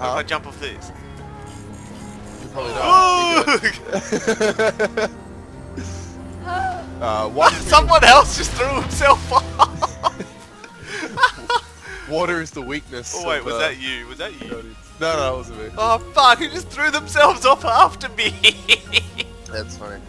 If I jump off this. You probably don't. Uh, one, Someone else just threw himself off. water is the weakness. Oh wait, was uh, that you? Was that you? No, no, it wasn't me. Oh fuck! Who just threw themselves off after me? That's funny.